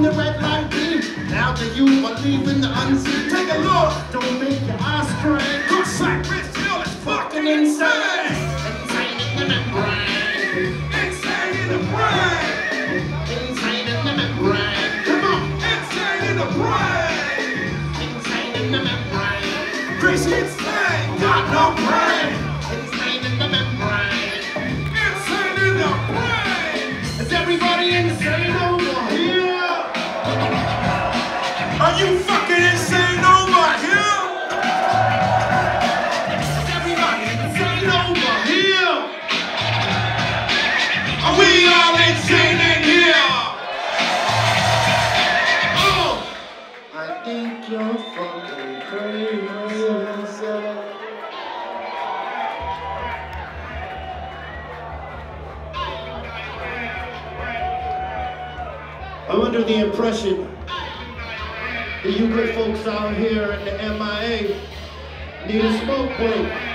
on the red light beam. Now that you believe in the unseen, take a look. Don't make your eyes cry. Cross like Rich Hill is fucking insane. Insane in the membrane. Insane in the brain. Insane in the membrane. Come on. Insane in the brain. Insane in the membrane. Crazy insane. Got no brain. under the impression that you good folks out here in the MIA need a smoke break.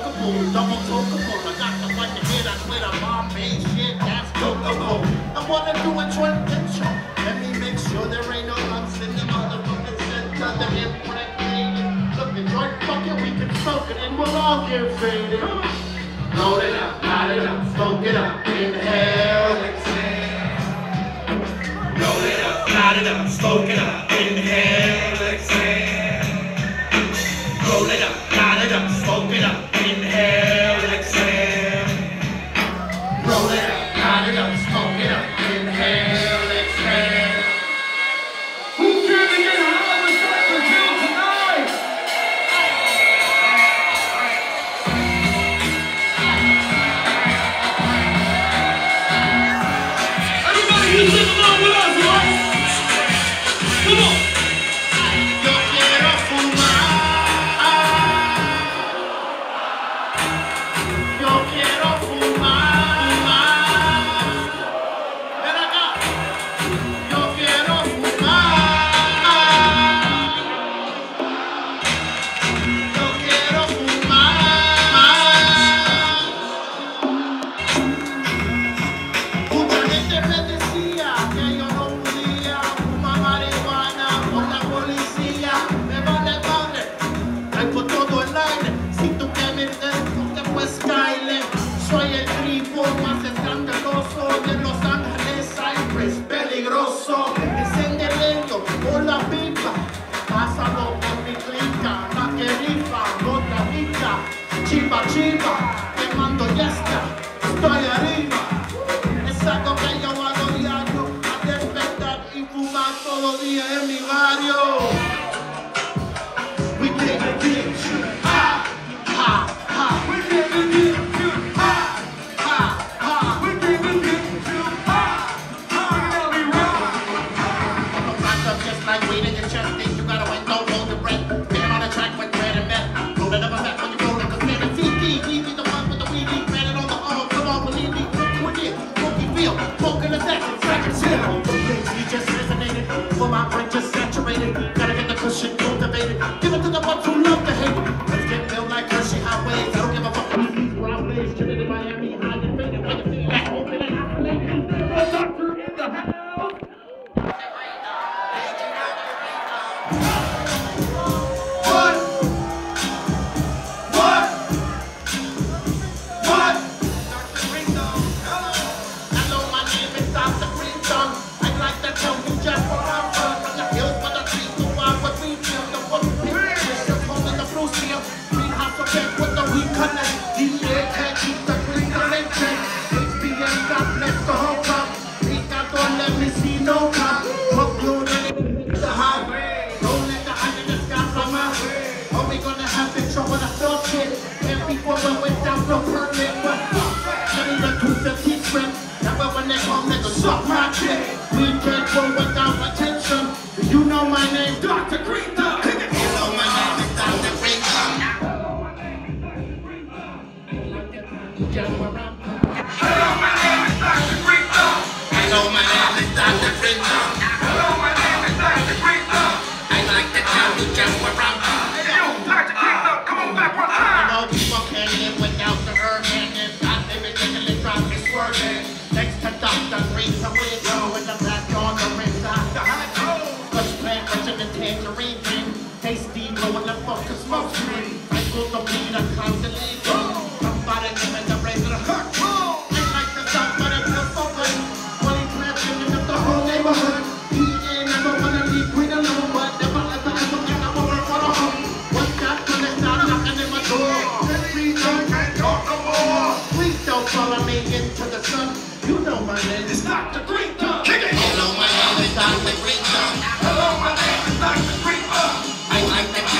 talkable, double talkable. I got the one head, I swear to my main shit, that's local. I wanna do a joint venture. Let me make sure there ain't no lumps in the motherfucking center. The imprint faded. Look, the fuck it, we can smoke it and we'll all get faded. Load it up, light it up, smoke it up, inhale, exhale. Load it up, light it up, smoke it up, inhale, exhale. Roll it up. Oh! Hello, oh, my name is Dr. Rico. Hello, my name is Dr. Rico.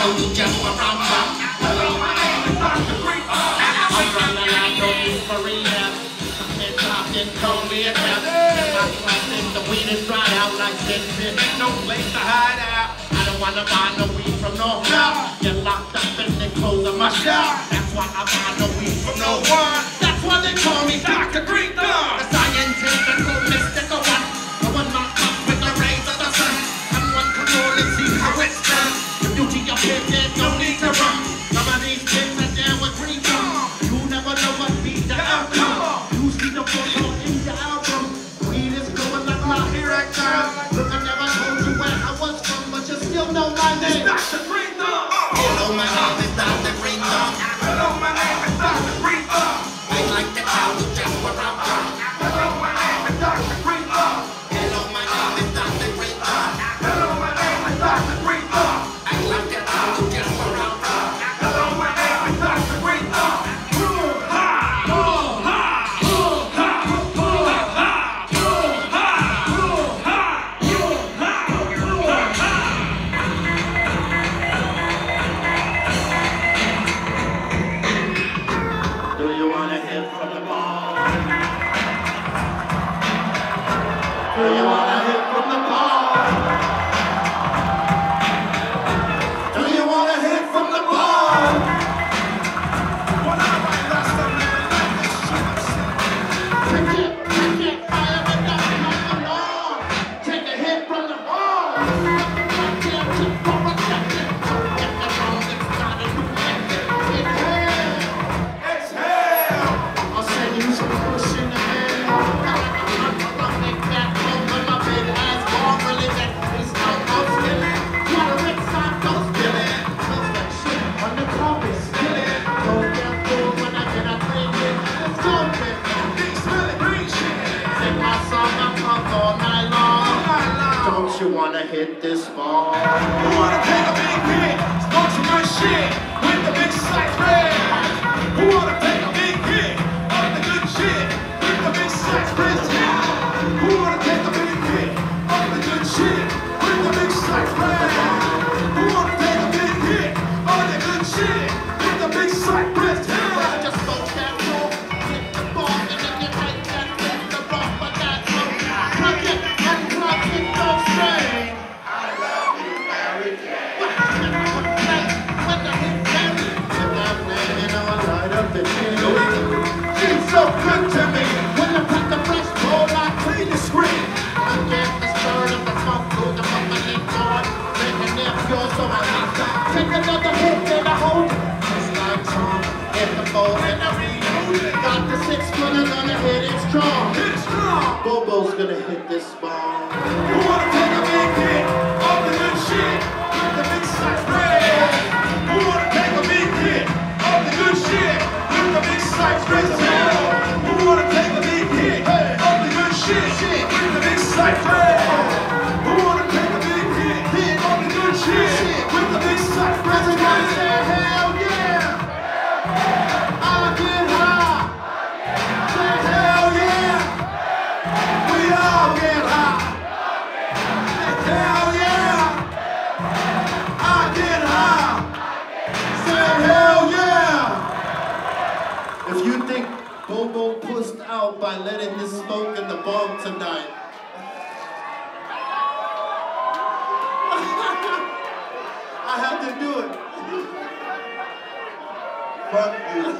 know you just where I'm from. Don't wanna buy no weed from no house. Get locked up in the clothes of my shop. That's why I buy no weed from no one. wanna hit this ball? You wanna take a big hit, smoke some good shit with the big sight red. Who wanna take a hit this ball. Fuck you.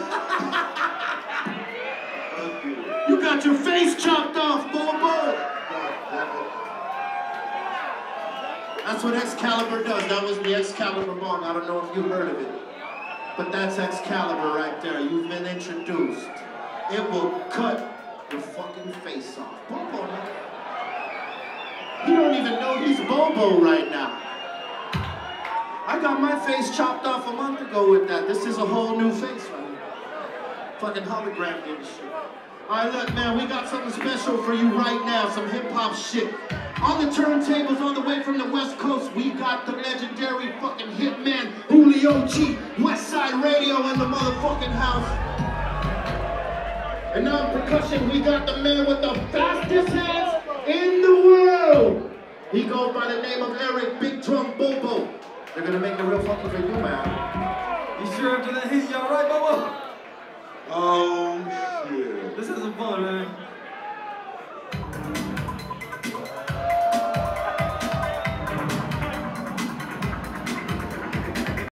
Fuck you. You got your face chopped off, Bobo. That's what Excalibur does. That was the Excalibur bomb. I don't know if you heard of it. But that's Excalibur right there. You've been introduced. It will cut your fucking face off. Bobo. You don't even know he's Bobo right now. I got my face chopped off a month ago with that. This is a whole new face right. Fucking hologram and shit. Alright, look, man, we got something special for you right now. Some hip hop shit. On the turntables, on the way from the West Coast, we got the legendary fucking hitman Julio G, West Side Radio in the motherfucking house. And on percussion, we got the man with the fastest hands in the world. He goes by the name of Eric Big Drum Bobo. They're gonna make it real fucking for you, man. You sure after that hit, y'all right, Bubba? Oh shit. This isn't fun, man.